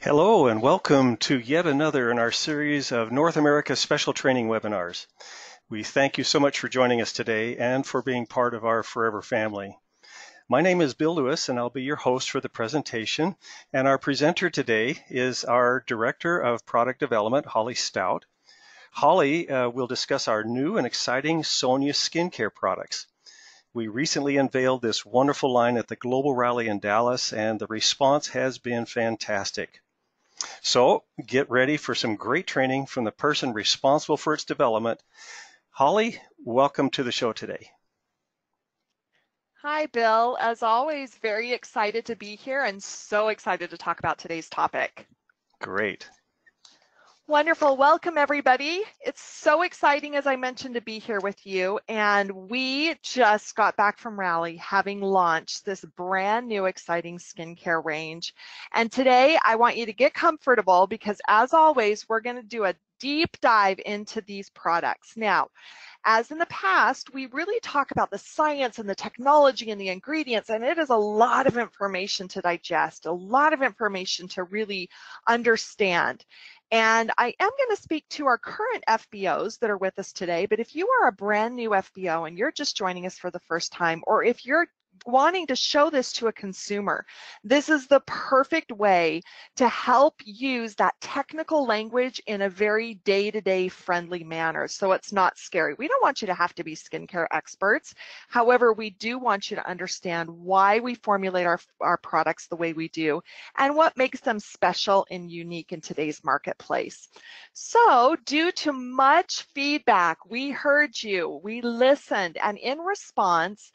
Hello and welcome to yet another in our series of North America Special Training webinars. We thank you so much for joining us today and for being part of our Forever family. My name is Bill Lewis and I'll be your host for the presentation. And our presenter today is our Director of Product Development, Holly Stout. Holly uh, will discuss our new and exciting Sonya skincare products. We recently unveiled this wonderful line at the Global Rally in Dallas, and the response has been fantastic. So get ready for some great training from the person responsible for its development. Holly, welcome to the show today. Hi, Bill. As always, very excited to be here and so excited to talk about today's topic. Great. Wonderful. Welcome, everybody. It's so exciting, as I mentioned, to be here with you. And we just got back from Rally having launched this brand new exciting skincare range. And today I want you to get comfortable because, as always, we're going to do a deep dive into these products. Now, as in the past, we really talk about the science and the technology and the ingredients, and it is a lot of information to digest, a lot of information to really understand. And I am going to speak to our current FBOs that are with us today, but if you are a brand new FBO and you're just joining us for the first time, or if you're wanting to show this to a consumer, this is the perfect way to help use that technical language in a very day-to-day friendly manner. So it's not scary. We don't want you to have to be skincare experts. However, we do want you to understand why we formulate our, our products the way we do and what makes them special and unique in today's marketplace. So due to much feedback, we heard you, we listened, and in response,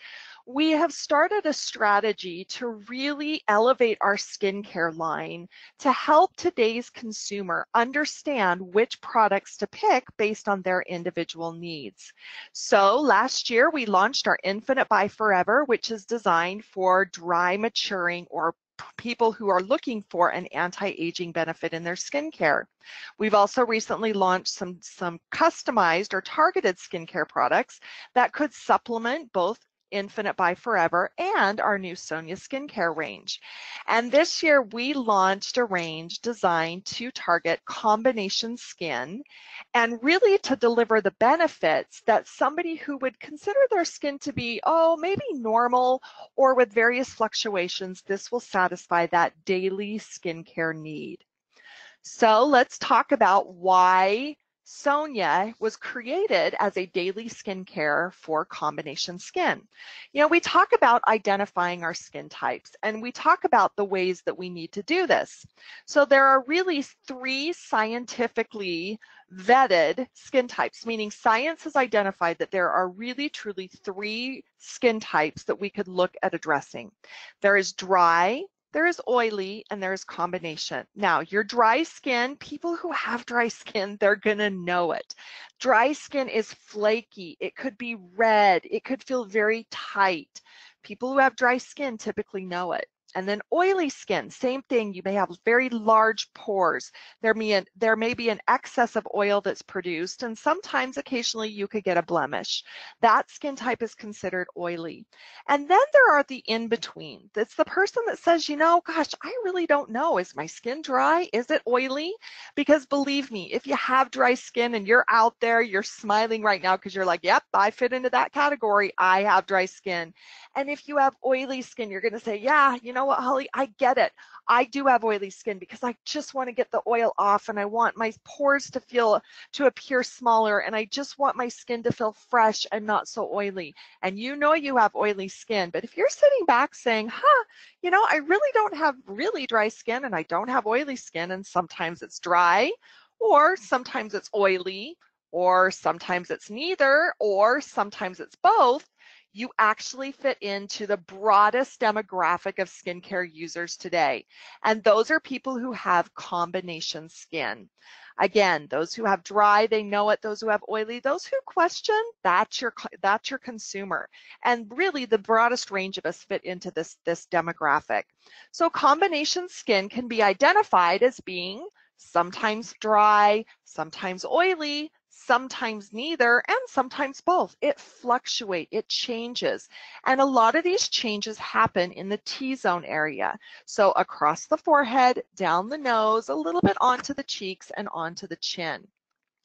we have started a strategy to really elevate our skincare line to help today's consumer understand which products to pick based on their individual needs. So last year we launched our Infinite by Forever, which is designed for dry maturing or people who are looking for an anti-aging benefit in their skincare. We've also recently launched some, some customized or targeted skincare products that could supplement both Infinite by Forever and our new Sonya skincare range. And this year we launched a range designed to target combination skin and really to deliver the benefits that somebody who would consider their skin to be, oh, maybe normal or with various fluctuations, this will satisfy that daily skincare need. So let's talk about why Sonya was created as a daily skincare for combination skin. You know, we talk about identifying our skin types and we talk about the ways that we need to do this. So there are really three scientifically vetted skin types, meaning science has identified that there are really truly three skin types that we could look at addressing. There is dry, there is oily and there's combination. Now, your dry skin, people who have dry skin, they're gonna know it. Dry skin is flaky. It could be red. It could feel very tight. People who have dry skin typically know it. And then oily skin, same thing. You may have very large pores. There may, there may be an excess of oil that's produced, and sometimes occasionally you could get a blemish. That skin type is considered oily. And then there are the in-between. It's the person that says, you know, gosh, I really don't know. Is my skin dry? Is it oily? Because believe me, if you have dry skin and you're out there, you're smiling right now because you're like, yep, I fit into that category. I have dry skin. And if you have oily skin, you're going to say, yeah, you know what, Holly, I get it. I do have oily skin because I just want to get the oil off and I want my pores to feel, to appear smaller and I just want my skin to feel fresh and not so oily. And you know you have oily skin, but if you're sitting back saying, huh, you know, I really don't have really dry skin and I don't have oily skin and sometimes it's dry or sometimes it's oily or sometimes it's neither, or sometimes it's both, you actually fit into the broadest demographic of skincare users today. And those are people who have combination skin. Again, those who have dry, they know it. Those who have oily, those who question, that's your that's your consumer. And really the broadest range of us fit into this, this demographic. So combination skin can be identified as being sometimes dry, sometimes oily, sometimes neither, and sometimes both. It fluctuates, it changes. And a lot of these changes happen in the T-zone area. So across the forehead, down the nose, a little bit onto the cheeks and onto the chin.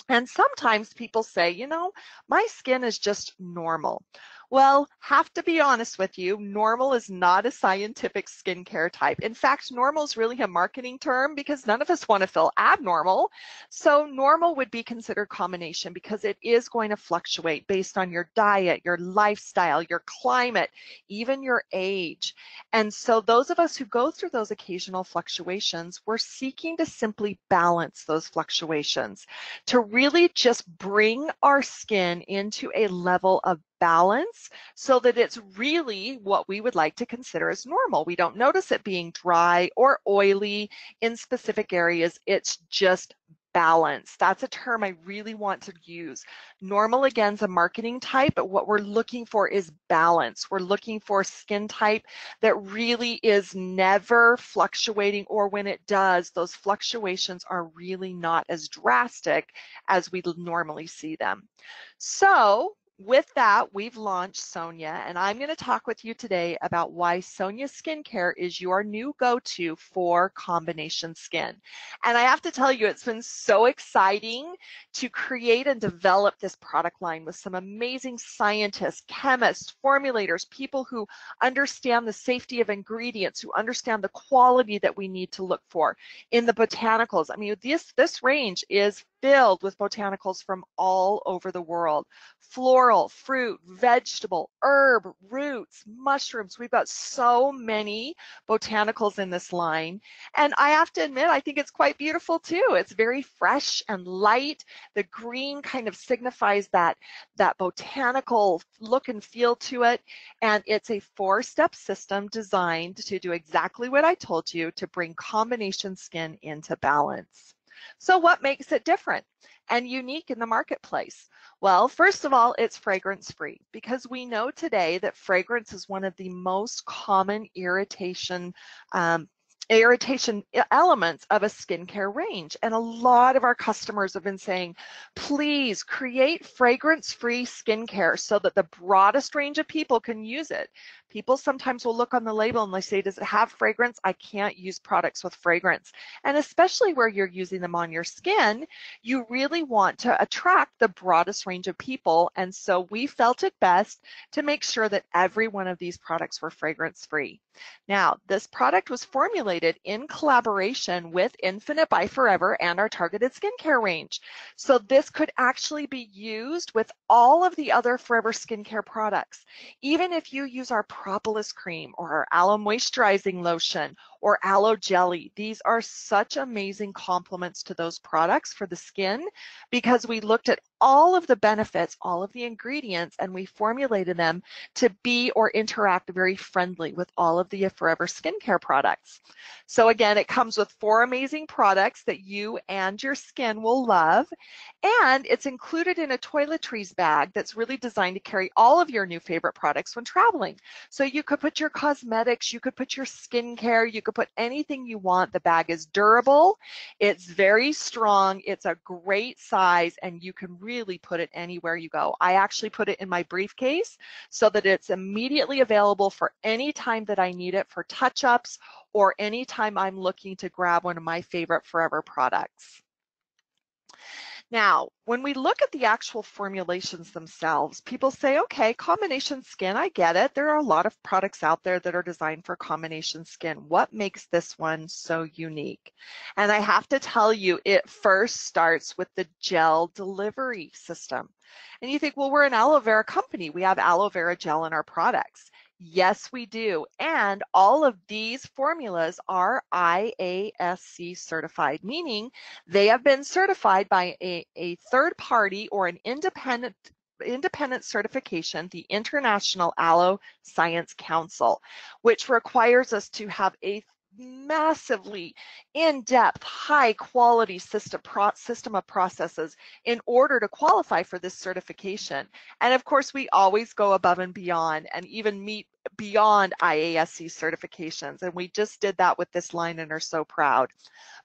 And sometimes people say, you know, my skin is just normal. Well, have to be honest with you, normal is not a scientific skincare type. In fact, normal is really a marketing term because none of us want to feel abnormal. So normal would be considered combination because it is going to fluctuate based on your diet, your lifestyle, your climate, even your age. And so those of us who go through those occasional fluctuations, we're seeking to simply balance those fluctuations to really just bring our skin into a level of balance so that it's really what we would like to consider as normal. We don't notice it being dry or oily in specific areas. It's just balance. That's a term I really want to use. Normal again is a marketing type, but what we're looking for is balance. We're looking for skin type that really is never fluctuating or when it does, those fluctuations are really not as drastic as we normally see them. So with that, we've launched Sonya, and I'm going to talk with you today about why Sonya Skincare is your new go-to for combination skin. And I have to tell you, it's been so exciting to create and develop this product line with some amazing scientists, chemists, formulators, people who understand the safety of ingredients, who understand the quality that we need to look for in the botanicals. I mean, this, this range is filled with botanicals from all over the world. Floral, fruit, vegetable, herb, roots, mushrooms. We've got so many botanicals in this line. And I have to admit, I think it's quite beautiful too. It's very fresh and light. The green kind of signifies that, that botanical look and feel to it. And it's a four-step system designed to do exactly what I told you to bring combination skin into balance. So what makes it different and unique in the marketplace? Well, first of all, it's fragrance free because we know today that fragrance is one of the most common irritation um, irritation elements of a skincare range. And a lot of our customers have been saying, please create fragrance free skincare so that the broadest range of people can use it. People sometimes will look on the label and they say, does it have fragrance? I can't use products with fragrance. And especially where you're using them on your skin, you really want to attract the broadest range of people. And so we felt it best to make sure that every one of these products were fragrance free. Now, this product was formulated in collaboration with Infinite by Forever and our targeted skincare range. So this could actually be used with all of the other Forever skincare products. Even if you use our propolis cream or our aloe moisturizing lotion or aloe jelly. These are such amazing complements to those products for the skin because we looked at all of the benefits, all of the ingredients, and we formulated them to be or interact very friendly with all of the Forever skincare products. So again, it comes with four amazing products that you and your skin will love. And it's included in a toiletries bag that's really designed to carry all of your new favorite products when traveling. So you could put your cosmetics, you could put your skincare, you could put anything you want. The bag is durable, it's very strong, it's a great size, and you can really put it anywhere you go. I actually put it in my briefcase so that it's immediately available for any time that I need it for touch-ups or anytime I'm looking to grab one of my favorite Forever products. Now, when we look at the actual formulations themselves, people say, okay, combination skin, I get it. There are a lot of products out there that are designed for combination skin. What makes this one so unique? And I have to tell you, it first starts with the gel delivery system. And you think, well, we're an aloe vera company. We have aloe vera gel in our products. Yes, we do. And all of these formulas are IASC certified, meaning they have been certified by a, a third party or an independent independent certification, the International Aloe Science Council, which requires us to have a massively in-depth, high-quality system, system of processes in order to qualify for this certification. And of course, we always go above and beyond and even meet beyond IASC certifications. And we just did that with this line and are so proud.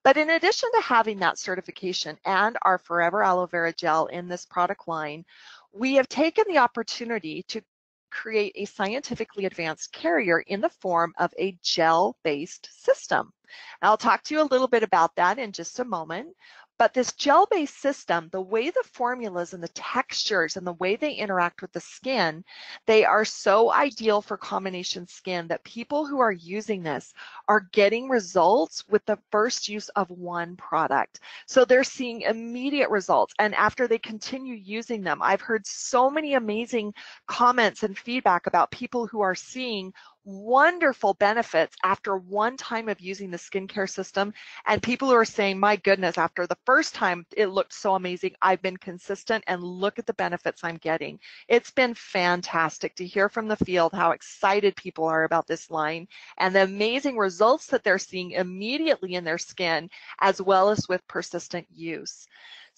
But in addition to having that certification and our Forever Aloe Vera Gel in this product line, we have taken the opportunity to create a scientifically advanced carrier in the form of a gel-based system. I'll talk to you a little bit about that in just a moment, but this gel-based system, the way the formulas and the textures and the way they interact with the skin, they are so ideal for combination skin that people who are using this are getting results with the first use of one product. So they're seeing immediate results. And after they continue using them, I've heard so many amazing comments and feedback about people who are seeing wonderful benefits after one time of using the skincare system. And people who are saying, my goodness, after the first time it looked so amazing, I've been consistent and look at the benefits I'm getting. It's been fantastic to hear from the field how excited people are about this line and the amazing results that they're seeing immediately in their skin, as well as with persistent use.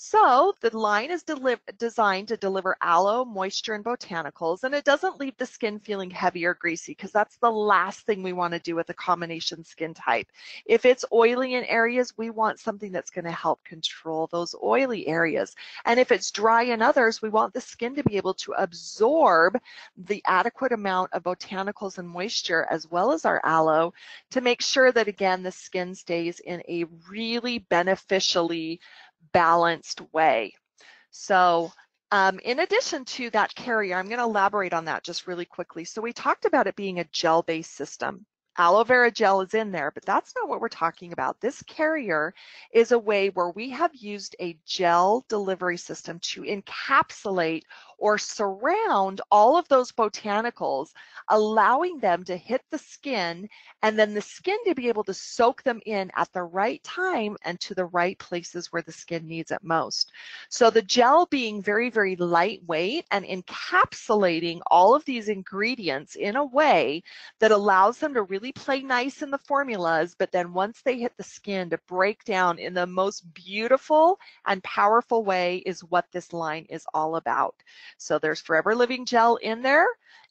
So the line is designed to deliver aloe, moisture, and botanicals, and it doesn't leave the skin feeling heavy or greasy because that's the last thing we want to do with a combination skin type. If it's oily in areas, we want something that's going to help control those oily areas. And if it's dry in others, we want the skin to be able to absorb the adequate amount of botanicals and moisture as well as our aloe to make sure that, again, the skin stays in a really beneficially balanced way. So um, in addition to that carrier, I'm going to elaborate on that just really quickly. So we talked about it being a gel-based system. Aloe vera gel is in there, but that's not what we're talking about. This carrier is a way where we have used a gel delivery system to encapsulate or surround all of those botanicals, allowing them to hit the skin and then the skin to be able to soak them in at the right time and to the right places where the skin needs it most. So the gel being very, very lightweight and encapsulating all of these ingredients in a way that allows them to really play nice in the formulas, but then once they hit the skin to break down in the most beautiful and powerful way is what this line is all about. So there's Forever Living Gel in there.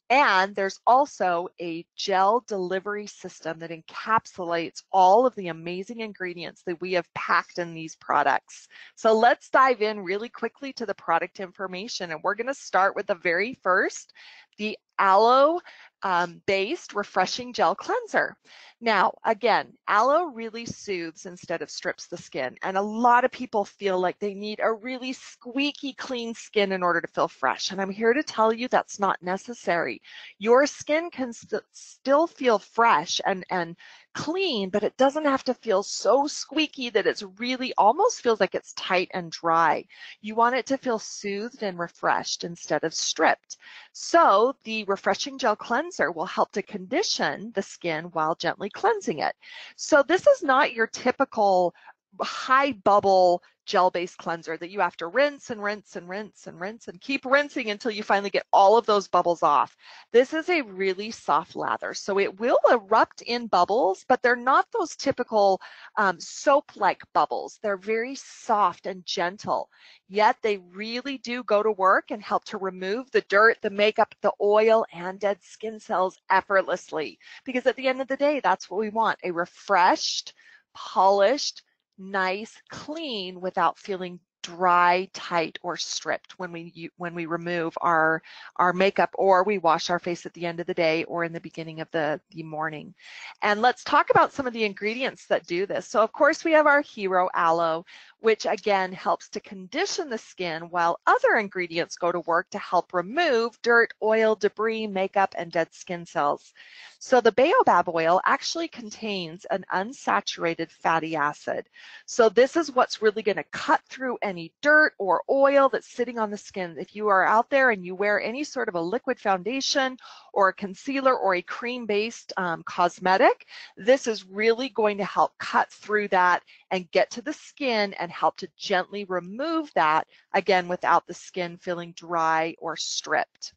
And there's also a gel delivery system that encapsulates all of the amazing ingredients that we have packed in these products. So let's dive in really quickly to the product information. And we're going to start with the very first, the aloe um, based refreshing gel cleanser. Now, again, aloe really soothes instead of strips the skin. And a lot of people feel like they need a really squeaky clean skin in order to feel fresh. And I'm here to tell you that's not necessary. Your skin can st still feel fresh and, and clean, but it doesn't have to feel so squeaky that it's really almost feels like it's tight and dry. You want it to feel soothed and refreshed instead of stripped. So the refreshing gel cleanser will help to condition the skin while gently cleansing it. So this is not your typical high bubble gel-based cleanser that you have to rinse and rinse and rinse and rinse and keep rinsing until you finally get all of those bubbles off. This is a really soft lather, so it will erupt in bubbles, but they're not those typical um, soap-like bubbles. They're very soft and gentle, yet they really do go to work and help to remove the dirt, the makeup, the oil, and dead skin cells effortlessly. Because at the end of the day, that's what we want, a refreshed, polished, nice, clean without feeling dry, tight, or stripped when we when we remove our our makeup or we wash our face at the end of the day or in the beginning of the, the morning. And let's talk about some of the ingredients that do this. So of course we have our hero aloe, which again helps to condition the skin while other ingredients go to work to help remove dirt, oil, debris, makeup, and dead skin cells. So the baobab oil actually contains an unsaturated fatty acid. So this is what's really going to cut through any dirt or oil that's sitting on the skin. If you are out there and you wear any sort of a liquid foundation or a concealer or a cream-based um, cosmetic, this is really going to help cut through that and get to the skin and help to gently remove that, again, without the skin feeling dry or stripped.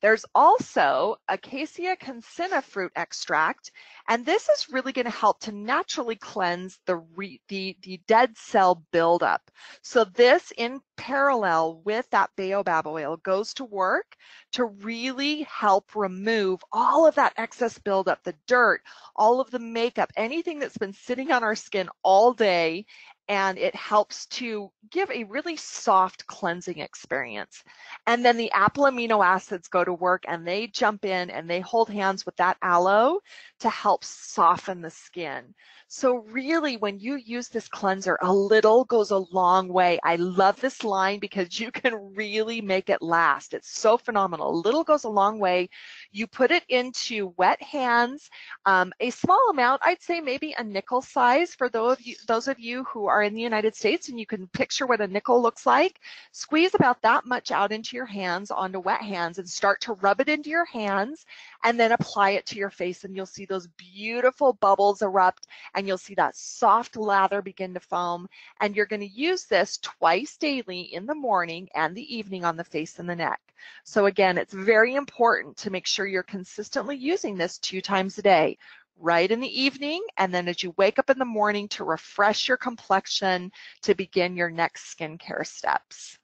There's also Acacia concinna fruit extract, and this is really going to help to naturally cleanse the, re, the, the dead cell buildup. So this in parallel with that baobab oil goes to work to really help remove all of that excess buildup, the dirt, all of the makeup, anything that's been sitting on our skin all day and it helps to give a really soft cleansing experience. And then the apple amino acids go to work and they jump in and they hold hands with that aloe to help soften the skin. So really when you use this cleanser, a little goes a long way. I love this line because you can really make it last. It's so phenomenal. A little goes a long way. You put it into wet hands, um, a small amount, I'd say maybe a nickel size for those of, you, those of you who are in the United States and you can picture what a nickel looks like. Squeeze about that much out into your hands, onto wet hands and start to rub it into your hands and then apply it to your face and you'll see those beautiful bubbles erupt and you'll see that soft lather begin to foam. And you're going to use this twice daily in the morning and the evening on the face and the neck. So again, it's very important to make sure you're consistently using this two times a day right in the evening and then as you wake up in the morning to refresh your complexion to begin your next skincare steps.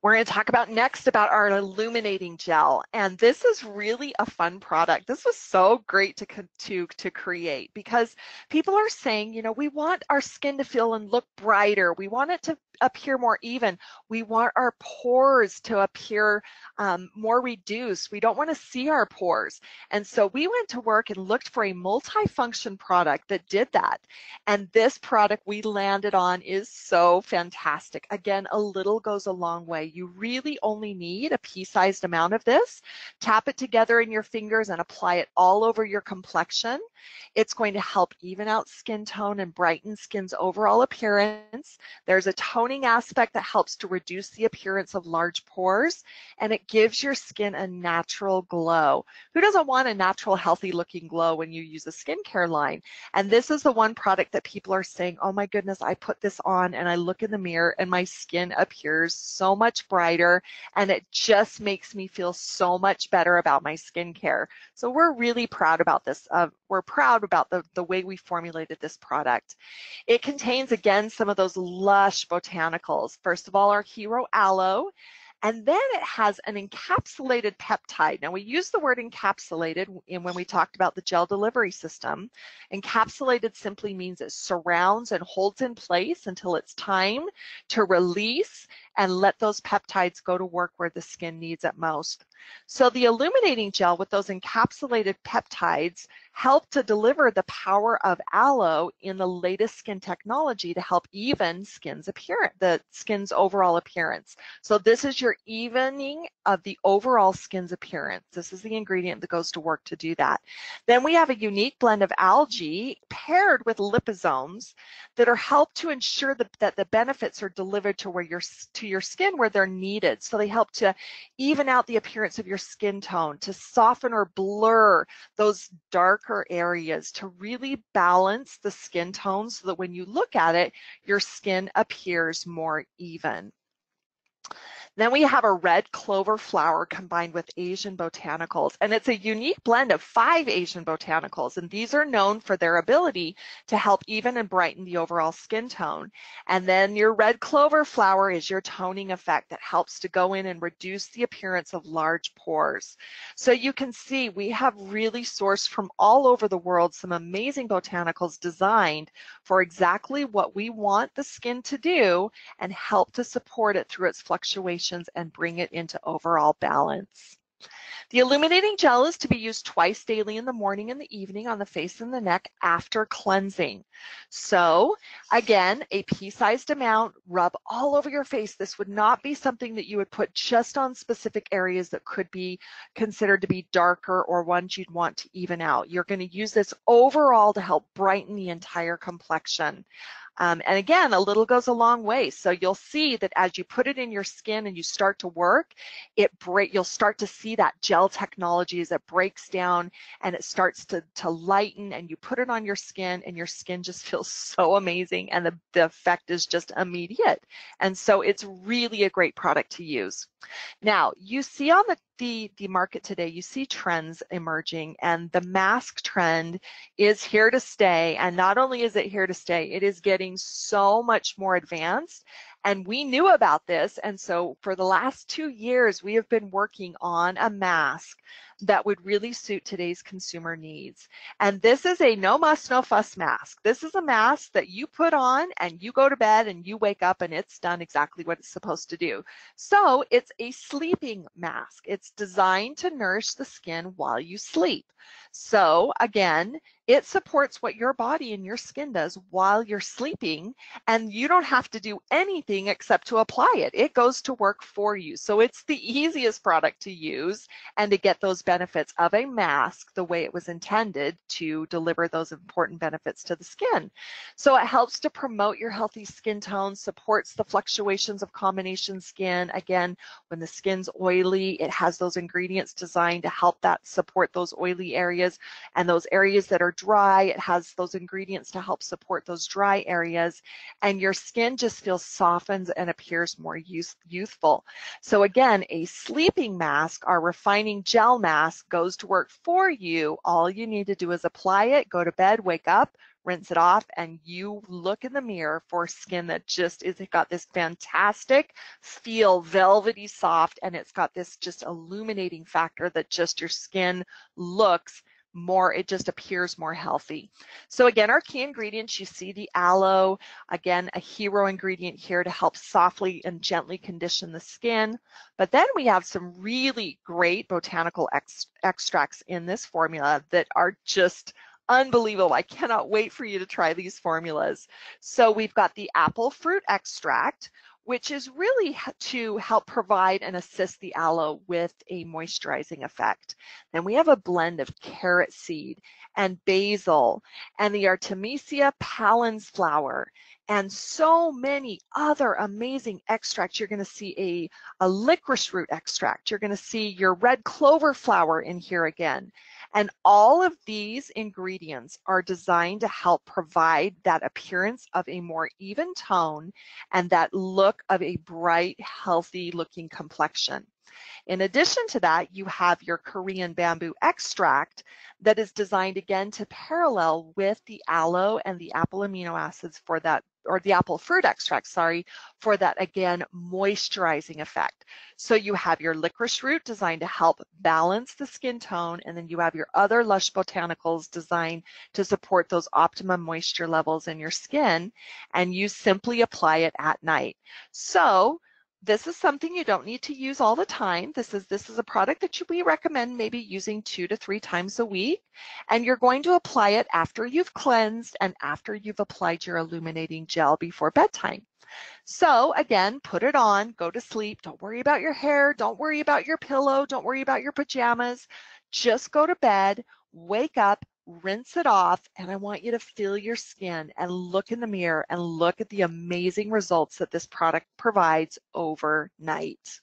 We're going to talk about next about our illuminating gel. And this is really a fun product. This was so great to, to, to create because people are saying, you know, we want our skin to feel and look brighter. We want it to appear more even. We want our pores to appear um, more reduced. We don't want to see our pores. And so we went to work and looked for a multifunction product that did that. And this product we landed on is so fantastic. Again, a little goes a long way. You really only need a pea-sized amount of this. Tap it together in your fingers and apply it all over your complexion. It's going to help even out skin tone and brighten skin's overall appearance. There's a toning aspect that helps to reduce the appearance of large pores, and it gives your skin a natural glow. Who doesn't want a natural, healthy looking glow when you use a skincare line? And this is the one product that people are saying, oh my goodness, I put this on and I look in the mirror and my skin appears so much brighter and it just makes me feel so much better about my skincare. So we're really proud about this. Uh, we're proud about the, the way we formulated this product. It contains, again, some of those lush botanicals. First of all, our hero aloe. And then it has an encapsulated peptide. Now we use the word encapsulated in when we talked about the gel delivery system. Encapsulated simply means it surrounds and holds in place until it's time to release and let those peptides go to work where the skin needs it most. So the illuminating gel with those encapsulated peptides help to deliver the power of aloe in the latest skin technology to help even skin's appearance, the skin's overall appearance. So this is your evening of the overall skin's appearance. This is the ingredient that goes to work to do that. Then we have a unique blend of algae paired with liposomes that are helped to ensure that, that the benefits are delivered to where your to your skin where they're needed. So they help to even out the appearance of your skin tone, to soften or blur those darker areas, to really balance the skin tone so that when you look at it, your skin appears more even. Then we have a red clover flower combined with Asian botanicals, and it's a unique blend of five Asian botanicals, and these are known for their ability to help even and brighten the overall skin tone. And then your red clover flower is your toning effect that helps to go in and reduce the appearance of large pores. So you can see we have really sourced from all over the world some amazing botanicals designed for exactly what we want the skin to do and help to support it through its and bring it into overall balance. The illuminating gel is to be used twice daily in the morning and the evening on the face and the neck after cleansing. So again, a pea-sized amount, rub all over your face. This would not be something that you would put just on specific areas that could be considered to be darker or ones you'd want to even out. You're going to use this overall to help brighten the entire complexion. Um, and again, a little goes a long way. So you'll see that as you put it in your skin and you start to work, it break, you'll start to see that gel technology as it breaks down and it starts to, to lighten and you put it on your skin and your skin just feels so amazing and the, the effect is just immediate. And so it's really a great product to use. Now, you see on the the, the market today, you see trends emerging and the mask trend is here to stay. And not only is it here to stay, it is getting so much more advanced. And we knew about this. And so for the last two years, we have been working on a mask that would really suit today's consumer needs. And this is a no muss, no fuss mask. This is a mask that you put on and you go to bed and you wake up and it's done exactly what it's supposed to do. So it's a sleeping mask. It's designed to nourish the skin while you sleep. So again, it supports what your body and your skin does while you're sleeping, and you don't have to do anything except to apply it. It goes to work for you. So it's the easiest product to use and to get those benefits of a mask the way it was intended to deliver those important benefits to the skin. So it helps to promote your healthy skin tone, supports the fluctuations of combination skin. Again, when the skin's oily, it has those ingredients designed to help that support those oily areas and those areas that are dry. It has those ingredients to help support those dry areas and your skin just feels softens and appears more youth, youthful. So again, a sleeping mask, our refining gel mask goes to work for you. All you need to do is apply it, go to bed, wake up, rinse it off, and you look in the mirror for skin that just is got this fantastic feel, velvety soft, and it's got this just illuminating factor that just your skin looks more, it just appears more healthy. So again, our key ingredients, you see the aloe, again, a hero ingredient here to help softly and gently condition the skin. But then we have some really great botanical ex extracts in this formula that are just unbelievable. I cannot wait for you to try these formulas. So we've got the apple fruit extract, which is really to help provide and assist the aloe with a moisturizing effect. Then we have a blend of carrot seed and basil and the Artemisia pallens flower and so many other amazing extracts. You're going to see a, a licorice root extract. You're going to see your red clover flower in here again. And all of these ingredients are designed to help provide that appearance of a more even tone and that look of a bright, healthy looking complexion. In addition to that, you have your Korean bamboo extract that is designed again to parallel with the aloe and the apple amino acids for that or the apple fruit extract, sorry, for that again moisturizing effect. So you have your licorice root designed to help balance the skin tone, and then you have your other lush botanicals designed to support those optimum moisture levels in your skin, and you simply apply it at night. So this is something you don't need to use all the time. This is this is a product that you, we recommend maybe using two to three times a week. And you're going to apply it after you've cleansed and after you've applied your illuminating gel before bedtime. So again, put it on, go to sleep. Don't worry about your hair. Don't worry about your pillow. Don't worry about your pajamas. Just go to bed, wake up, rinse it off, and I want you to feel your skin and look in the mirror and look at the amazing results that this product provides overnight.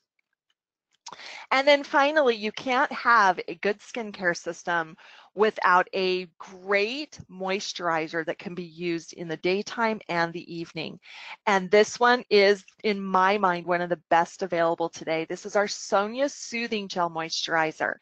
And then finally, you can't have a good skincare system without a great moisturizer that can be used in the daytime and the evening. And this one is, in my mind, one of the best available today. This is our Sonya Soothing Gel Moisturizer.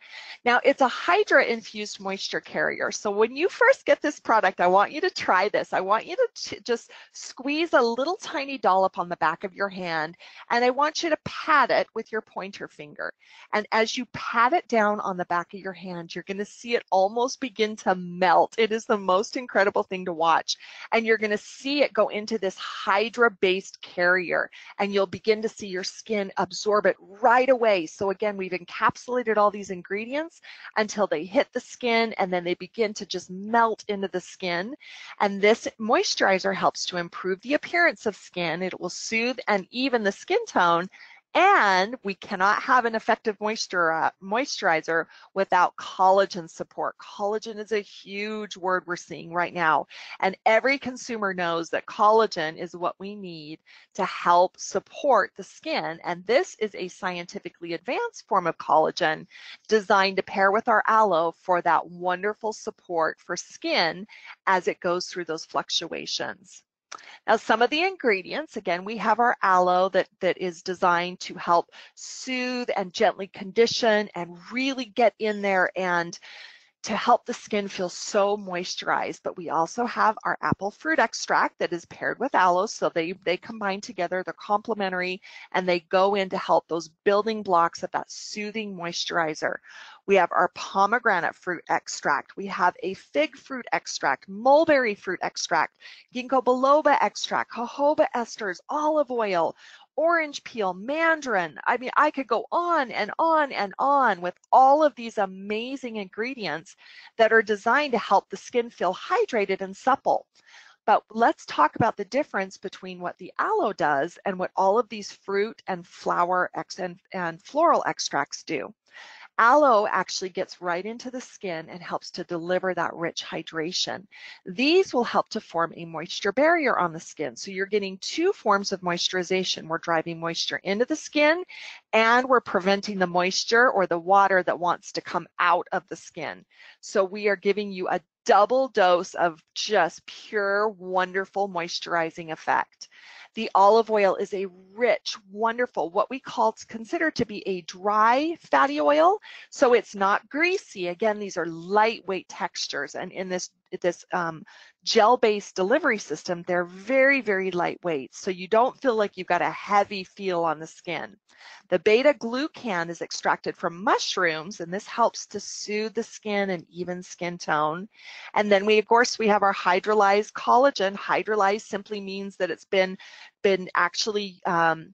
Now, it's a Hydra infused moisture carrier. So when you first get this product, I want you to try this. I want you to just squeeze a little tiny dollop on the back of your hand, and I want you to pat it with your pointer finger. And as you pat it down on the back of your hand, you're going to see it almost almost begin to melt. It is the most incredible thing to watch. And you're going to see it go into this Hydra based carrier and you'll begin to see your skin absorb it right away. So again, we've encapsulated all these ingredients until they hit the skin and then they begin to just melt into the skin. And this moisturizer helps to improve the appearance of skin. It will soothe and even the skin tone and we cannot have an effective moisturizer without collagen support. Collagen is a huge word we're seeing right now. And every consumer knows that collagen is what we need to help support the skin. And this is a scientifically advanced form of collagen designed to pair with our aloe for that wonderful support for skin as it goes through those fluctuations. Now, some of the ingredients, again, we have our aloe that, that is designed to help soothe and gently condition and really get in there and to help the skin feel so moisturized. But we also have our apple fruit extract that is paired with aloe. So they, they combine together, they're complementary, and they go in to help those building blocks of that soothing moisturizer. We have our pomegranate fruit extract. We have a fig fruit extract, mulberry fruit extract, ginkgo biloba extract, jojoba esters, olive oil, orange peel, mandarin. I mean, I could go on and on and on with all of these amazing ingredients that are designed to help the skin feel hydrated and supple. But let's talk about the difference between what the aloe does and what all of these fruit and flower and, and floral extracts do. Aloe actually gets right into the skin and helps to deliver that rich hydration. These will help to form a moisture barrier on the skin. So you're getting two forms of moisturization. We're driving moisture into the skin and we're preventing the moisture or the water that wants to come out of the skin. So we are giving you a double dose of just pure, wonderful moisturizing effect. The olive oil is a rich, wonderful, what we call consider to be a dry fatty oil. So it's not greasy. Again, these are lightweight textures. And in this, this um, gel-based delivery system, they're very, very lightweight. So you don't feel like you've got a heavy feel on the skin. The beta glucan is extracted from mushrooms, and this helps to soothe the skin and even skin tone. And then we, of course, we have our hydrolyzed collagen. Hydrolyzed simply means that it's been, been actually um,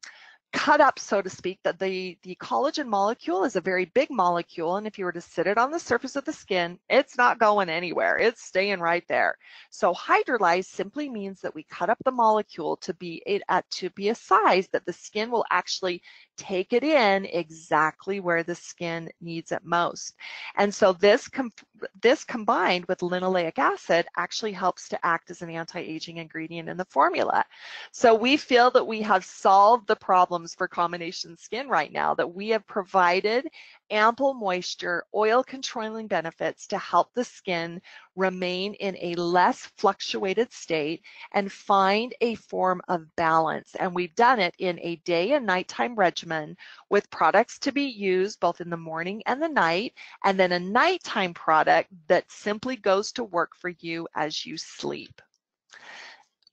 cut up, so to speak, that the, the collagen molecule is a very big molecule. And if you were to sit it on the surface of the skin, it's not going anywhere. It's staying right there. So hydrolyzed simply means that we cut up the molecule to be it at to be a size that the skin will actually take it in exactly where the skin needs it most. And so this, com this combined with linoleic acid actually helps to act as an anti-aging ingredient in the formula. So we feel that we have solved the problems for combination skin right now, that we have provided ample moisture, oil controlling benefits to help the skin remain in a less fluctuated state and find a form of balance. And we've done it in a day and nighttime regimen with products to be used both in the morning and the night, and then a nighttime product that simply goes to work for you as you sleep.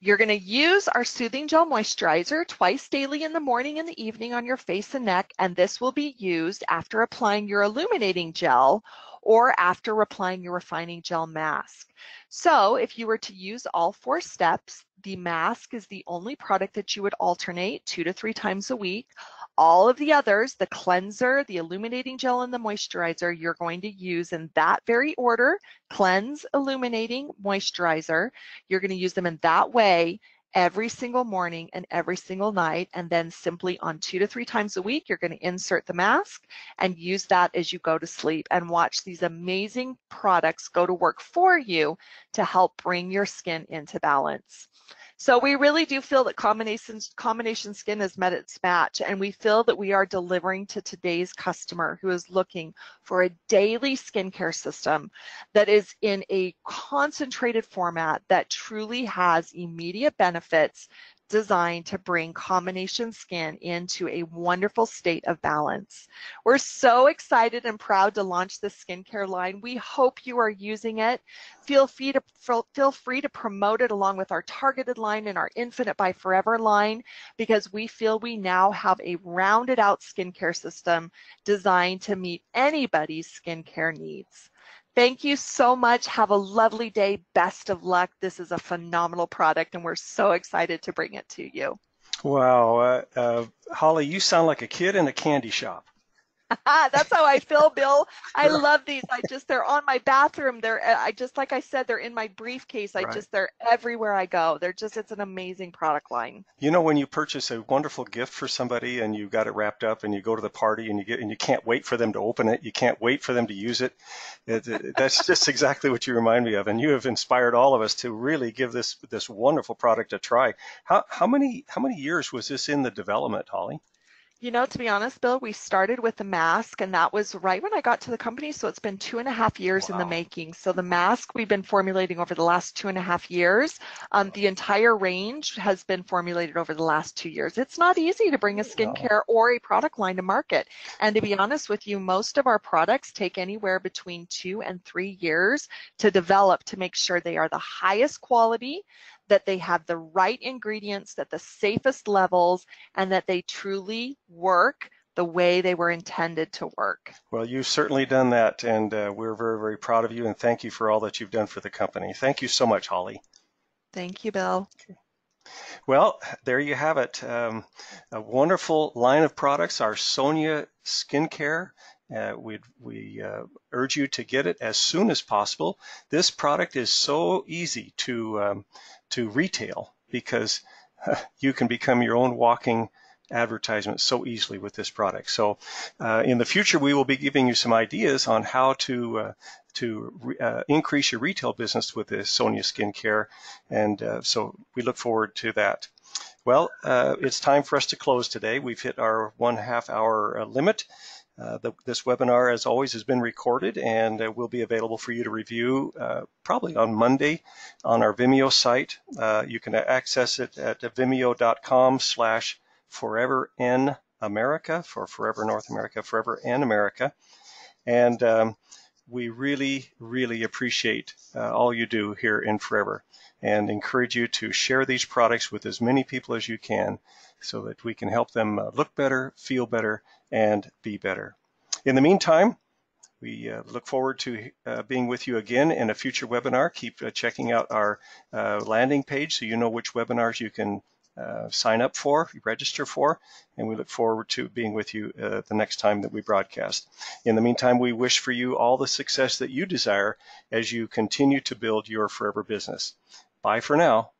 You're going to use our Soothing Gel Moisturizer twice daily in the morning and the evening on your face and neck, and this will be used after applying your illuminating gel or after applying your refining gel mask. So if you were to use all four steps, the mask is the only product that you would alternate two to three times a week. All of the others, the cleanser, the illuminating gel, and the moisturizer, you're going to use in that very order, cleanse, illuminating, moisturizer. You're going to use them in that way every single morning and every single night. And then simply on two to three times a week, you're going to insert the mask and use that as you go to sleep and watch these amazing products go to work for you to help bring your skin into balance. So we really do feel that combination, combination skin has met its match and we feel that we are delivering to today's customer who is looking for a daily skincare system that is in a concentrated format that truly has immediate benefits designed to bring combination skin into a wonderful state of balance. We're so excited and proud to launch this skincare line. We hope you are using it. Feel free to feel free to promote it along with our targeted line and our Infinite by Forever line because we feel we now have a rounded out skincare system designed to meet anybody's skincare needs. Thank you so much. Have a lovely day. Best of luck. This is a phenomenal product, and we're so excited to bring it to you. Wow. Uh, uh, Holly, you sound like a kid in a candy shop. That's how I feel, Bill. I love these. I just they're on my bathroom. They're uh, I just like I said, they're in my briefcase. I right. just they're everywhere I go. They're just it's an amazing product line. You know when you purchase a wonderful gift for somebody and you got it wrapped up and you go to the party and you get and you can't wait for them to open it. You can't wait for them to use it. it, it that's just exactly what you remind me of. And you have inspired all of us to really give this this wonderful product a try. How how many how many years was this in the development, Holly? You know, to be honest, Bill, we started with the mask, and that was right when I got to the company. So it's been two and a half years wow. in the making. So the mask we've been formulating over the last two and a half years. Um, the entire range has been formulated over the last two years. It's not easy to bring a skincare or a product line to market. And to be honest with you, most of our products take anywhere between two and three years to develop to make sure they are the highest quality that they have the right ingredients at the safest levels and that they truly work the way they were intended to work. Well, you've certainly done that, and uh, we're very, very proud of you, and thank you for all that you've done for the company. Thank you so much, Holly. Thank you, Bill. Okay. Well, there you have it. Um, a wonderful line of products, our Sonya Skincare. Uh, we uh, urge you to get it as soon as possible. This product is so easy to um, to retail because you can become your own walking advertisement so easily with this product. So uh, in the future, we will be giving you some ideas on how to uh, to uh, increase your retail business with this Sonya Skincare, and uh, so we look forward to that. Well, uh, it's time for us to close today. We've hit our one half hour uh, limit. Uh, the, this webinar, as always, has been recorded and uh, will be available for you to review uh, probably on Monday on our Vimeo site. Uh, you can access it at vimeo.com slash forever in America for Forever North America, Forever in America. And um, we really, really appreciate uh, all you do here in Forever and encourage you to share these products with as many people as you can so that we can help them look better, feel better, and be better. In the meantime, we uh, look forward to uh, being with you again in a future webinar. Keep uh, checking out our uh, landing page so you know which webinars you can uh, sign up for, register for, and we look forward to being with you uh, the next time that we broadcast. In the meantime, we wish for you all the success that you desire as you continue to build your forever business. Bye for now.